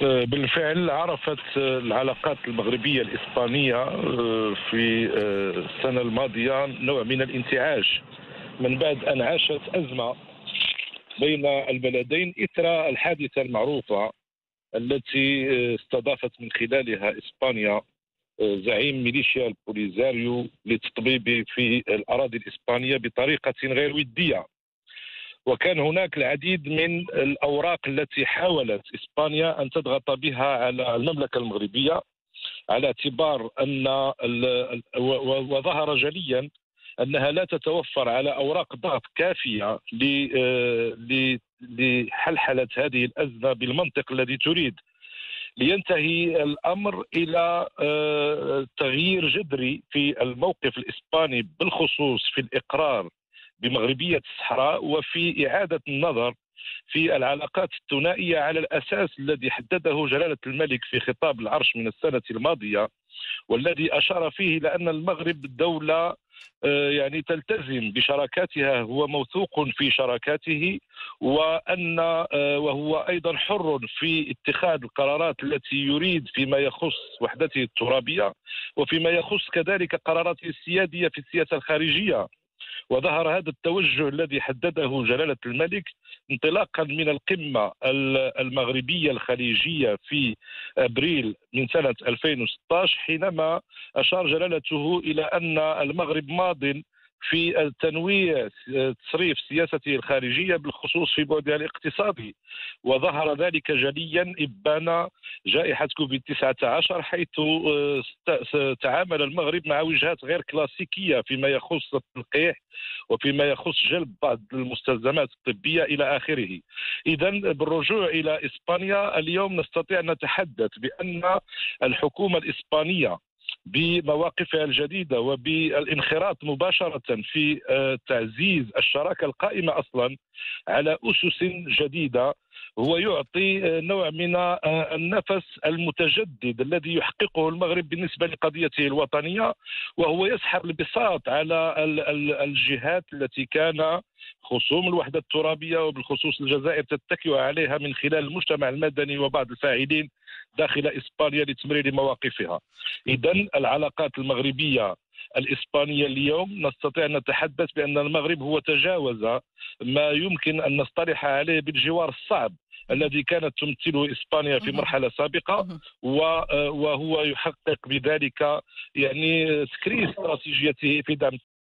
بالفعل عرفت العلاقات المغربية الإسبانية في السنة الماضية نوع من الانتعاش. من بعد أن عاشت أزمة بين البلدين إثر الحادثة المعروفة التي استضافت من خلالها إسبانيا زعيم ميليشيا البوليزاريو للتطبيب في الأراضي الإسبانية بطريقة غير ودية. وكان هناك العديد من الأوراق التي حاولت إسبانيا أن تضغط بها على المملكة المغربية على اعتبار أن وظهر جليا أنها لا تتوفر على أوراق ضغط كافية لحلحلة هذه الأزمة بالمنطق الذي تريد. لينتهي الأمر إلى آه، تغيير جذري في الموقف الإسباني بالخصوص في الإقرار بمغربية الصحراء وفي إعادة النظر في العلاقات الثنائية على الأساس الذي حدده جلالة الملك في خطاب العرش من السنة الماضية والذي أشار فيه إلى أن المغرب دولة آه، يعني تلتزم بشراكاتها هو موثوق في شراكاته وأن آه، وهو أيضا حر في اتخاذ القرارات التي يريد فيما يخص وحدته الترابية وفيما يخص كذلك قراراته السيادية في السياسة الخارجية. وظهر هذا التوجه الذي حدده جلالة الملك انطلاقا من القمة المغربية الخليجية في أبريل من سنة 2016 حينما أشار جلالته إلى أن المغرب ماض في تنويع تصريف سياسته الخارجية بالخصوص في بعدها الاقتصادي وظهر ذلك جليا إبان جائحة كوفيد 19 حيث آه، تعامل المغرب مع وجهات غير كلاسيكية فيما يخص التلقيح وفيما يخص جلب بعض المستلزمات الطبية إلى آخره. اذا بالرجوع إلى إسبانيا اليوم نستطيع أن نتحدث بأن الحكومة الإسبانية بمواقفها الجديدة وبالانخراط مباشرة في آه، تعزيز الشراكة القائمة أصلا على أسس جديدة هو يعطي آه، نوع من آه، النفس المتجدد الذي يحققه المغرب بالنسبة لقضيته الوطنية وهو يسحب البساط على الجهات التي كان خصوم الوحدة الترابية وبالخصوص الجزائر تتكئ عليها من خلال المجتمع المدني وبعض الفاعلين داخل إسبانيا لتمرير مواقفها. إذا العلاقات المغربية الإسبانية اليوم نستطيع أن نتحدث بأن المغرب هو تجاوز ما يمكن أن نصطلح عليه بالجوار الصعب الذي كانت تمثله إسبانيا في مرحلة سابقة وهو يحقق بذلك يعني تكريس استراتيجيته في دعم